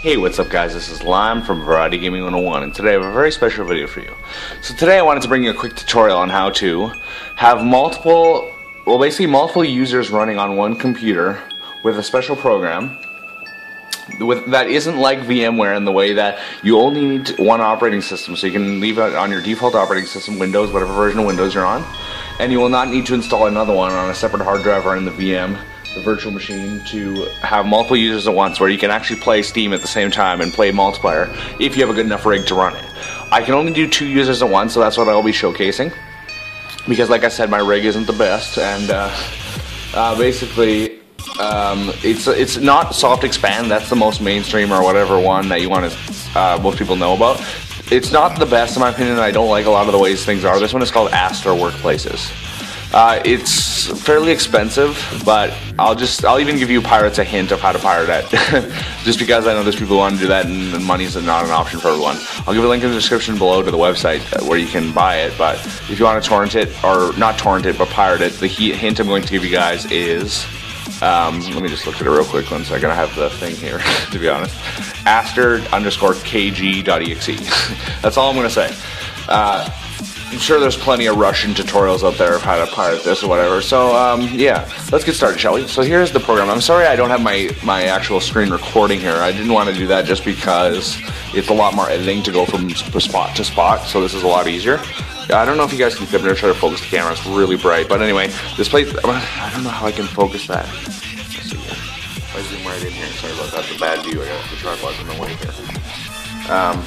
Hey, what's up guys? This is Lime from Variety Gaming 101 and today I have a very special video for you. So today I wanted to bring you a quick tutorial on how to have multiple, well basically multiple users running on one computer with a special program with, that isn't like VMware in the way that you only need one operating system so you can leave it on your default operating system, Windows, whatever version of Windows you're on, and you will not need to install another one on a separate hard drive or in the VM the virtual machine to have multiple users at once where you can actually play Steam at the same time and play multiplayer if you have a good enough rig to run it. I can only do two users at once, so that's what I'll be showcasing. Because like I said, my rig isn't the best, and uh, uh, basically um, it's it's not SoftXpand. That's the most mainstream or whatever one that you want to uh, most people know about. It's not the best in my opinion. I don't like a lot of the ways things are. This one is called Aster Workplaces. Uh, it's fairly expensive, but I'll just I'll even give you pirates a hint of how to pirate it, just because I know there's people who want to do that and money's not an option for everyone. I'll give a link in the description below to the website uh, where you can buy it. But if you want to torrent it or not torrent it but pirate it, the hint I'm going to give you guys is. Um, let me just look at it real quick one second. I have the thing here, to be honest. Aster underscore kg.exe. That's all I'm going to say. Uh, I'm sure there's plenty of Russian tutorials out there of how to pirate this or whatever. So um, yeah, let's get started, shall we? So here's the program. I'm sorry I don't have my, my actual screen recording here. I didn't want to do that just because it's a lot more editing to go from spot to spot, so this is a lot easier. I don't know if you guys can see, I'm going to try to focus the camera. It's really bright. But anyway, this place, I don't know how I can focus that. I zoom right in here, sorry about that, the bad view. I got the tripod in the way here. Um,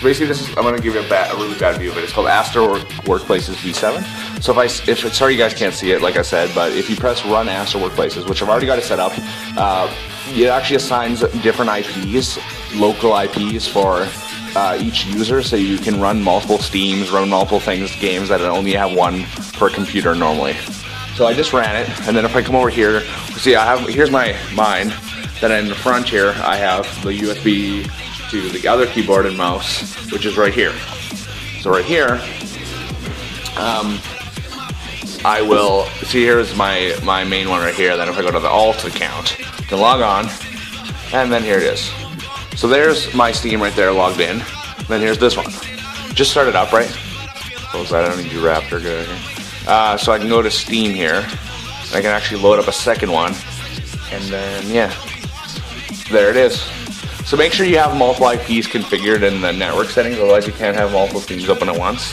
so basically, this is I'm going to give you a, bad, a really bad view of it. It's called Aster Workplaces V7. So if I, if sorry you guys can't see it, like I said, but if you press Run Aster Workplaces, which I've already got it set up, uh, it actually assigns different IPs, local IPs for uh, each user, so you can run multiple Steams, run multiple things, games that only have one per computer normally. So I just ran it, and then if I come over here, see I have here's my mine. Then in the front here, I have the USB to the other keyboard and mouse, which is right here. So right here, um, I will, see here's my, my main one right here, then if I go to the alt account, can log on, and then here it is. So there's my Steam right there logged in, then here's this one. Just started up, right? Close that, I don't need you Raptr, good. Uh, so I can go to Steam here, I can actually load up a second one, and then, yeah, there it is. So make sure you have multiple IPs configured in the network settings, otherwise you can't have multiple things open at once.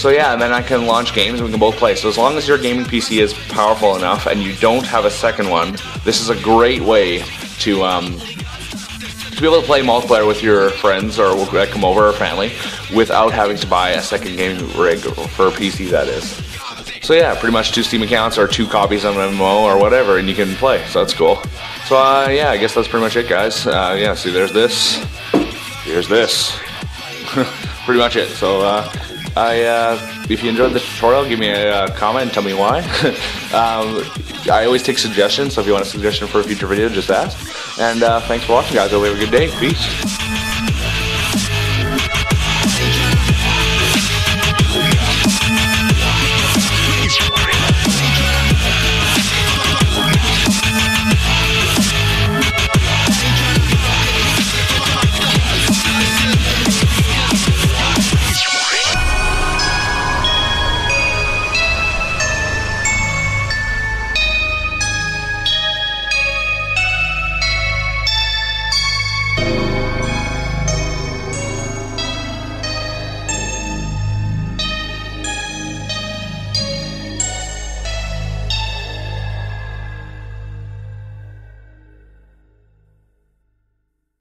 So yeah, and then I can launch games and we can both play. So as long as your gaming PC is powerful enough and you don't have a second one, this is a great way to um, to be able to play multiplayer with your friends or come over or family without having to buy a second gaming rig for a PC that is. So yeah, pretty much two Steam accounts or two copies of an MMO or whatever and you can play, so that's cool. So uh, yeah, I guess that's pretty much it, guys. Uh, yeah, see, there's this. Here's this. pretty much it. So uh, I, uh, if you enjoyed this tutorial, give me a uh, comment and tell me why. um, I always take suggestions, so if you want a suggestion for a future video, just ask. And uh, thanks for watching, guys. Hope you have a good day. Peace.